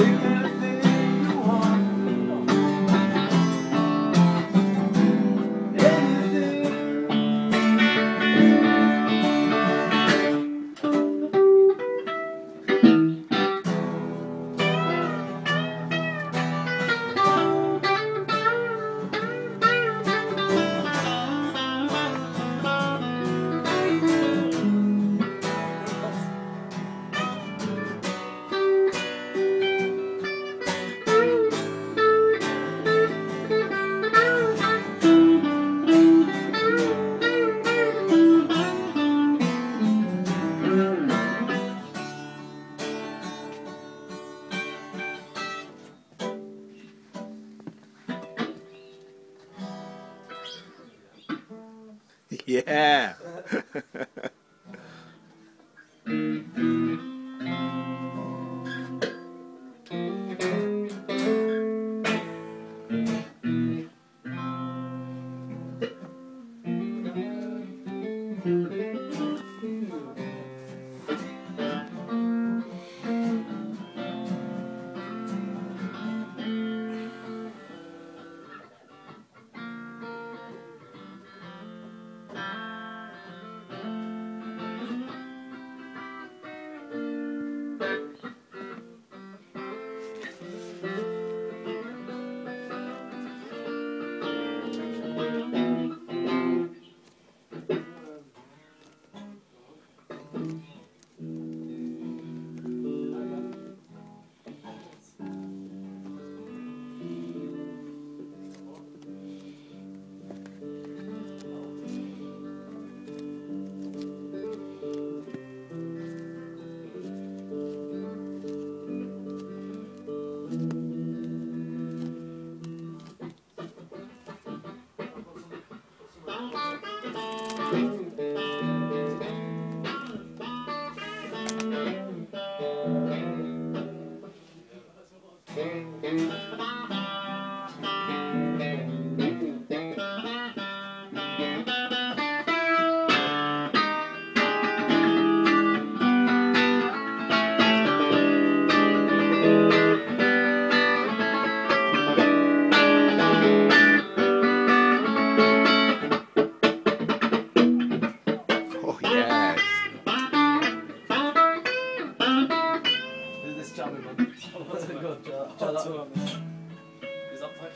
do. Yeah.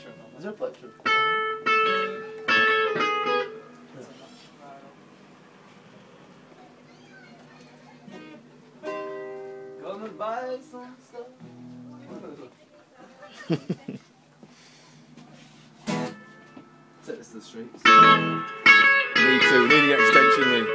patrzę, no. Zobaczę. Gonna buy some stuff. Test the streets. Me too. Need the extension, Lee.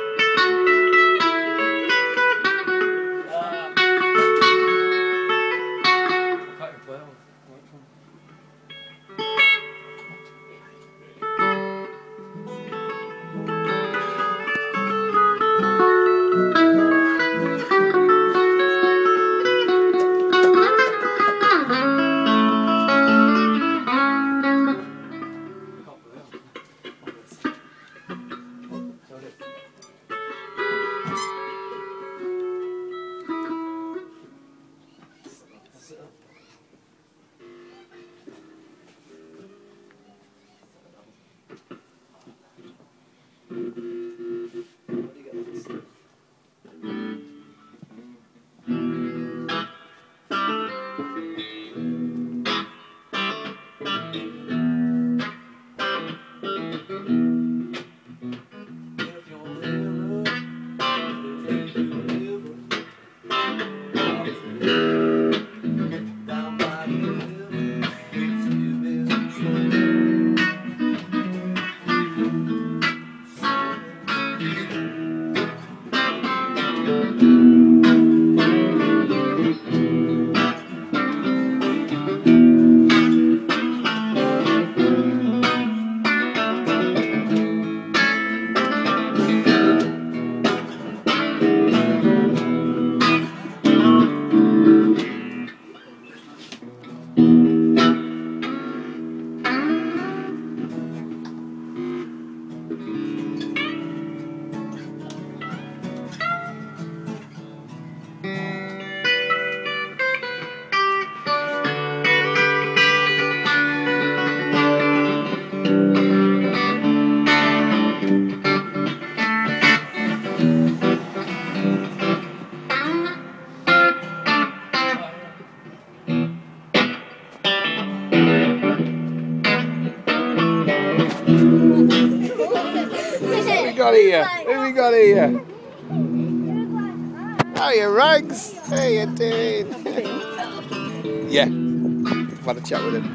Got here? Who we got here? Hiya, Rags. How you doing? yeah. I've had a chat with him.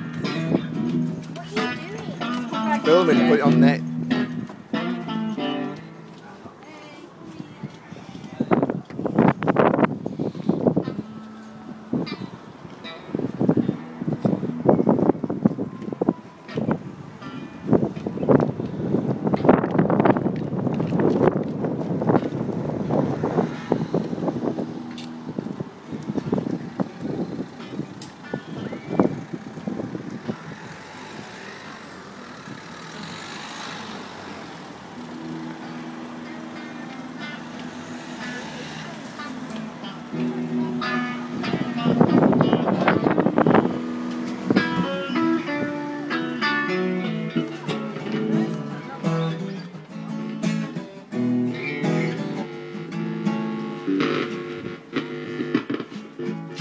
Filming, put it on net.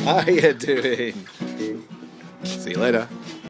How you doing? See you later.